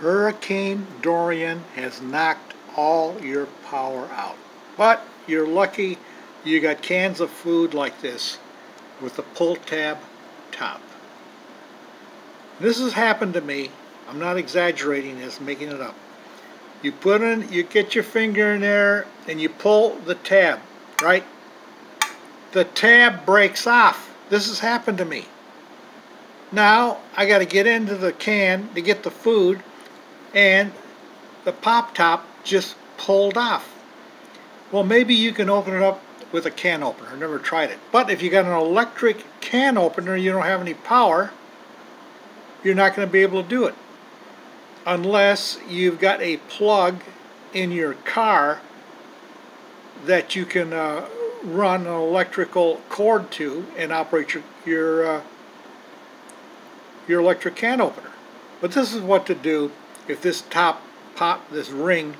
Hurricane Dorian has knocked all your power out. But you're lucky you got cans of food like this with a pull tab top. This has happened to me. I'm not exaggerating this, making it up. You put in, you get your finger in there and you pull the tab, right? The tab breaks off. This has happened to me. Now I got to get into the can to get the food and the pop top just pulled off. Well, maybe you can open it up with a can opener. I've never tried it. But if you got an electric can opener, you don't have any power, you're not going to be able to do it. Unless you've got a plug in your car that you can uh, run an electrical cord to and operate your your, uh, your electric can opener. But this is what to do if this top pop, this ring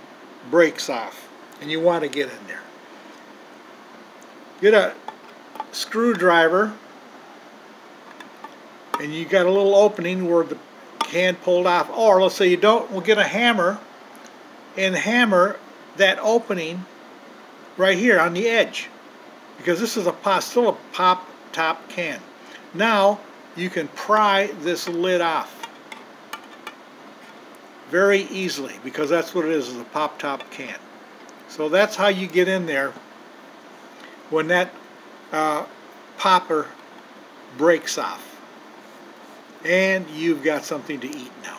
breaks off and you want to get in there. Get a screwdriver and you got a little opening where the can pulled off. Or let's say you don't we'll get a hammer and hammer that opening right here on the edge because this is a pop, still a pop top can. Now you can pry this lid off very easily because that's what it is, is a pop top can. So that's how you get in there when that uh, popper breaks off. And you've got something to eat now.